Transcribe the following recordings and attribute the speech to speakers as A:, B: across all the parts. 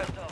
A: Marking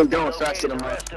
B: Still going faster than mine.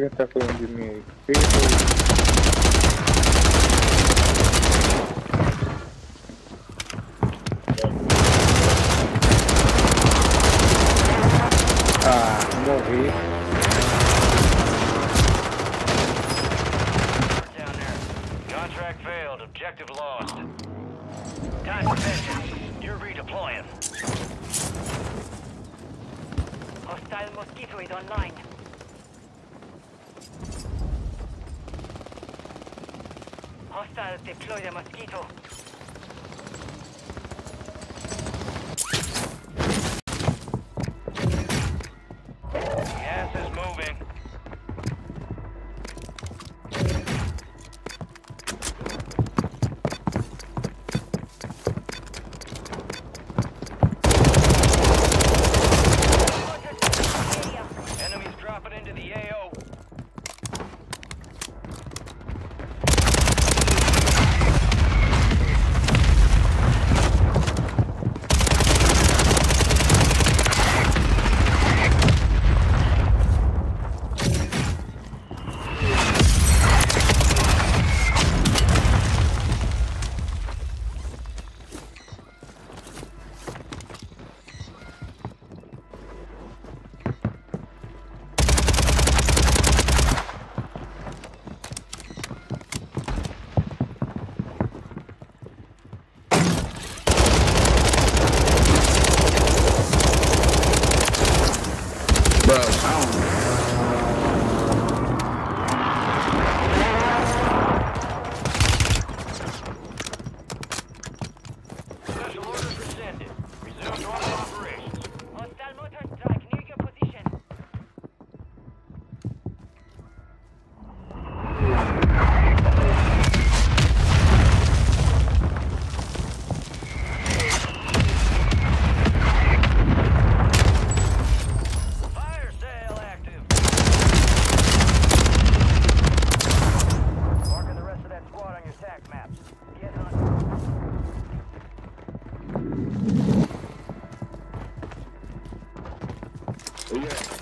C: Quem tá falando de mim aí? Tá falando de mim?
A: Yeah.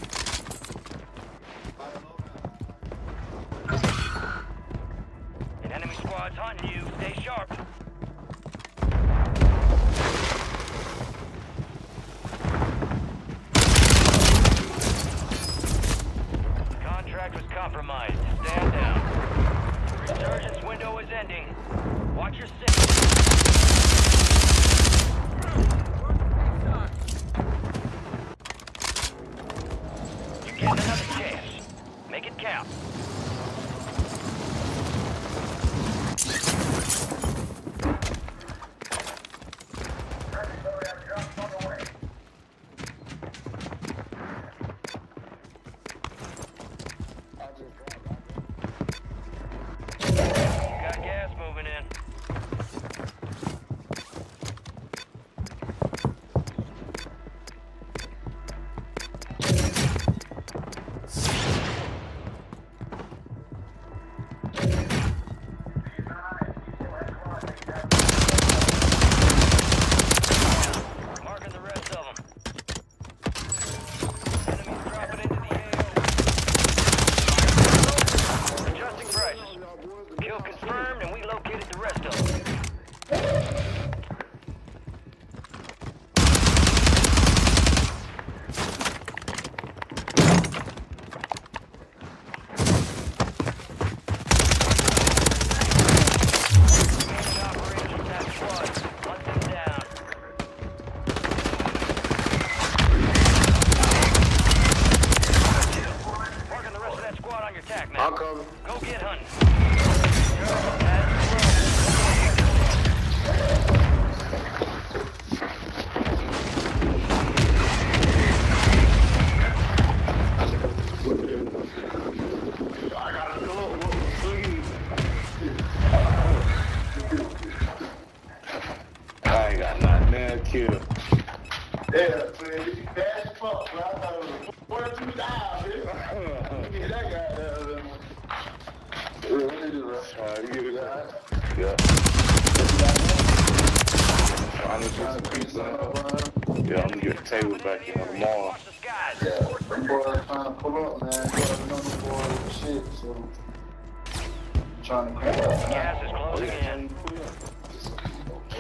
A: Gas is closing in.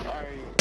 D: Yeah,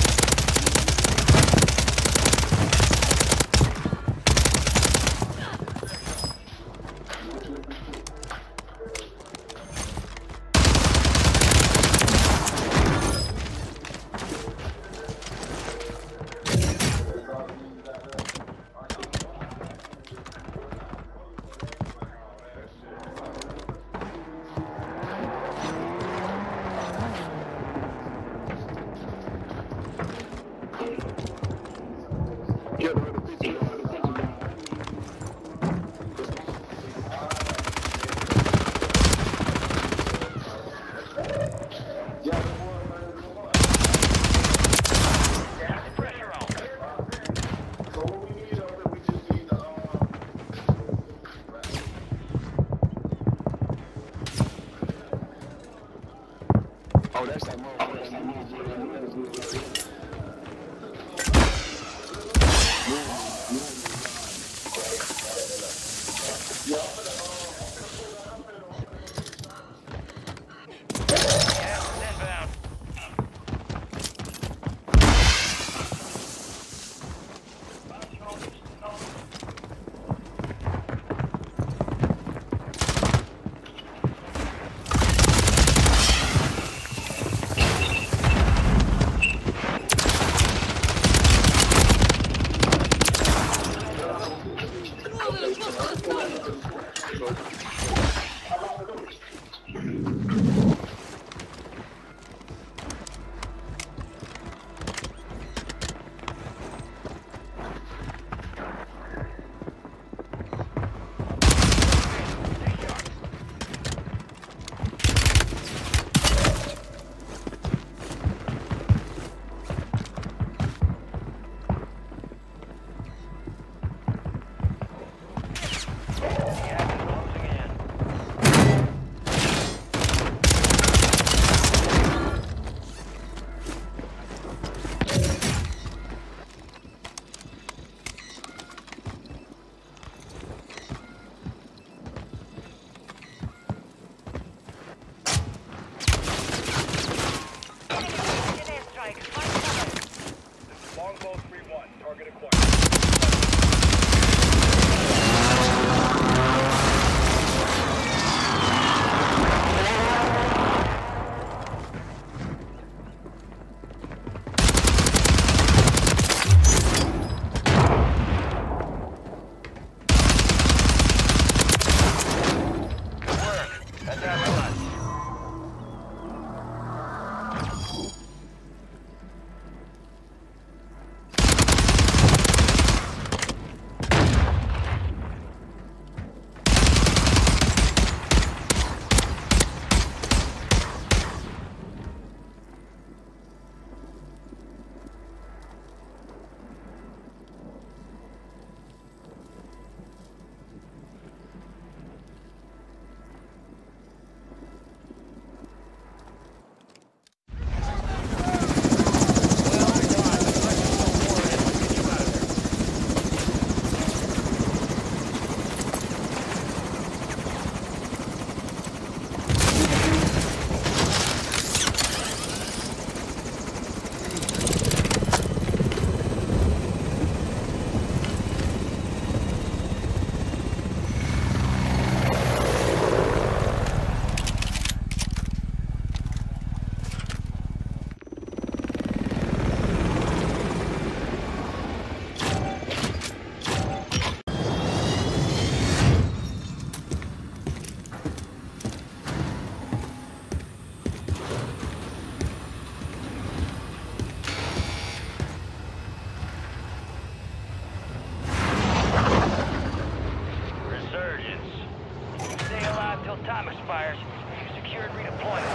A: till. You secured redeployment.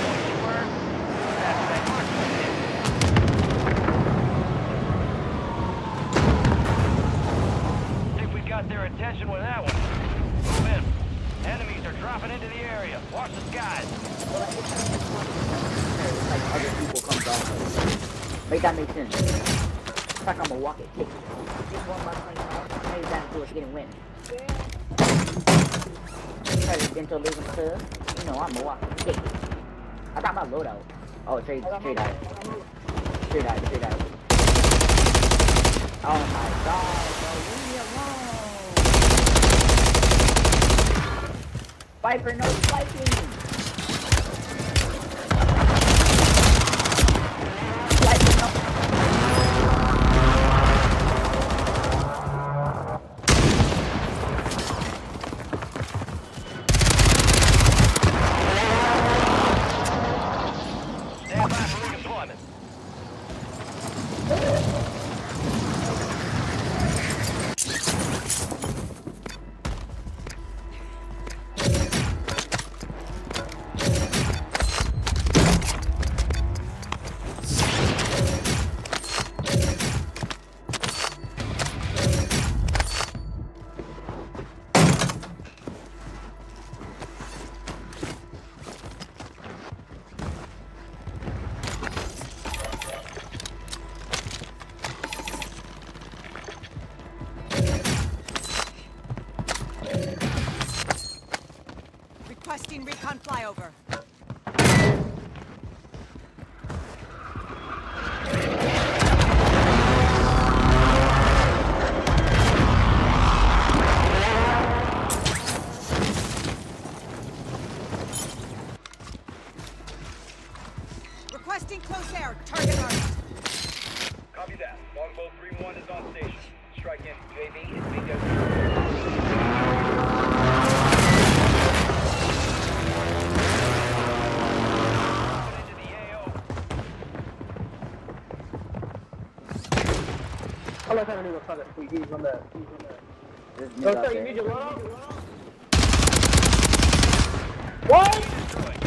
A: Point were, that's that Think got their attention with that one. Move in. Enemies are dropping into the area. Watch the skies.
E: like other people come back. Make that make sense.
F: like I'm a walking ticket. Just one by miles, maybe down to us getting win. Presidential living club. You know I'm a walking. I got my loadout. Oh, trade, trade out. Trade out, trade out. Oh my god, bro, leave me alone. Viper, no fighting.
G: Requesting recon flyover.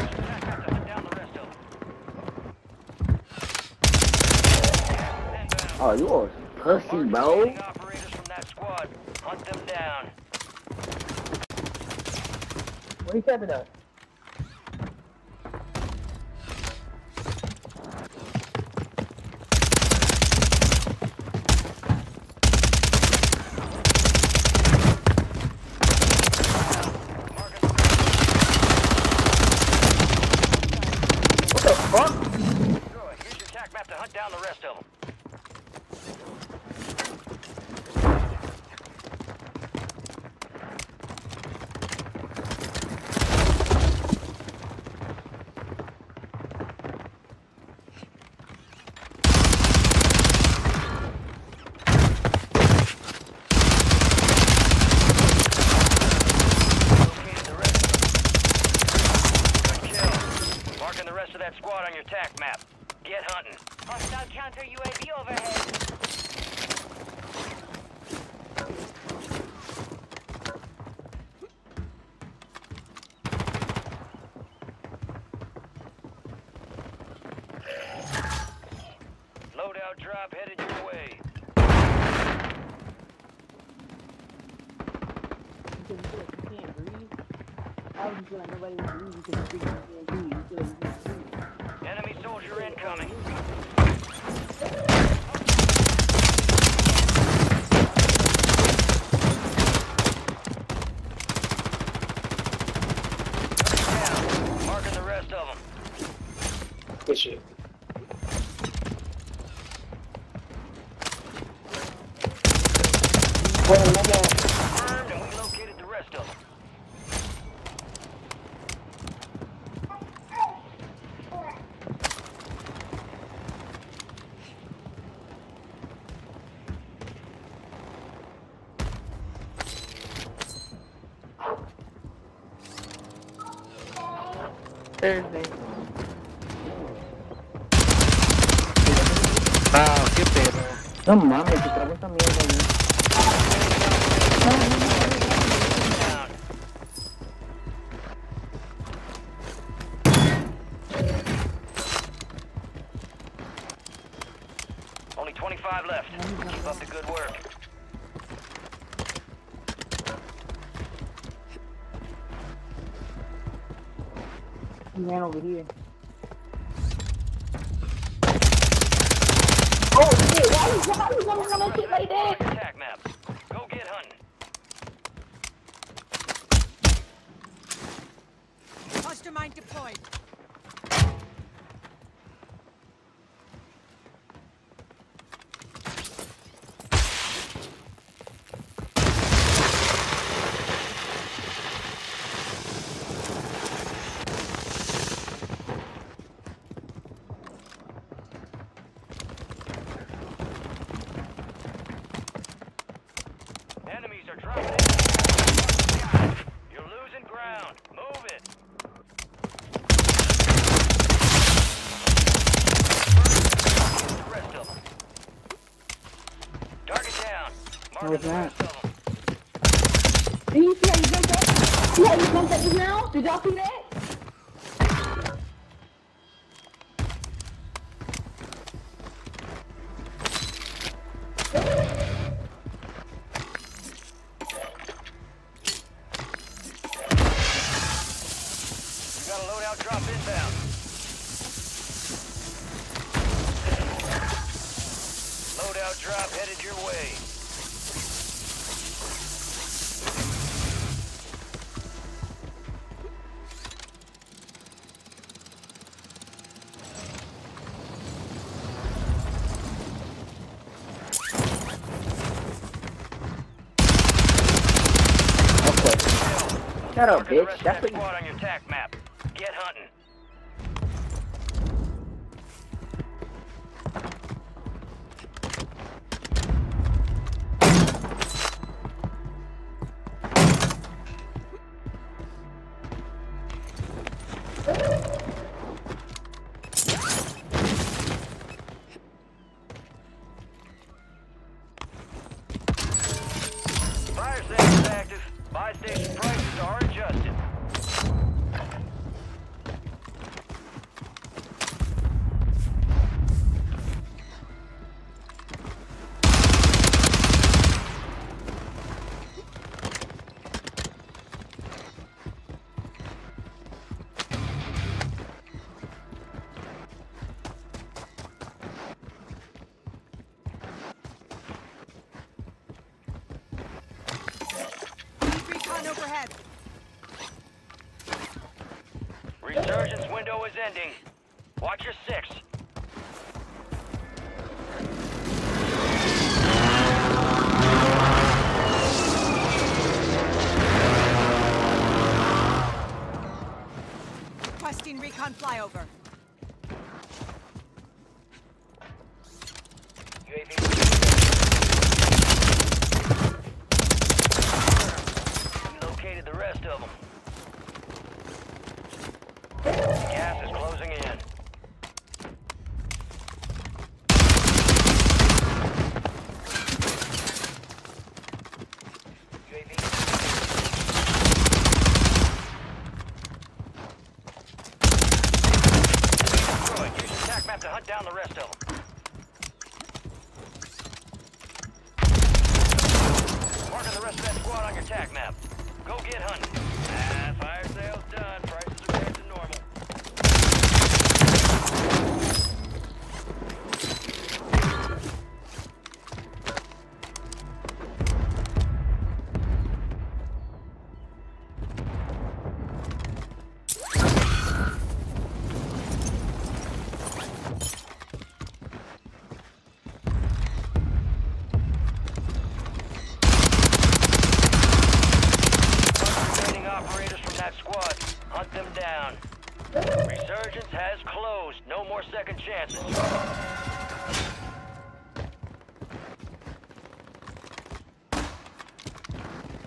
A: Have to hunt down the rest of them. Inbound.
F: Oh, you are pussy, bro.
A: remaining operators from that squad. Hunt them down.
E: What are you tapping at?
A: Squad on your attack map. Get hunting.
G: Hostile counter UAV overhead.
B: 不行我
F: No mames, te trago esta mierda ahí.
A: Only 25 left. Keep up the good work.
F: He ran over here. You're gonna make my like that.
A: No.
F: Did you see how you jumped up? See how you jumped up just now? Did y'all see that? Shut up, bitch. That's what you...
A: on your tac map. Get hunting. is ending. Watch your six. assets.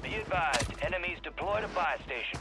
A: Be advised, enemies deploy to fire station.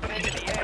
A: drop an enemy.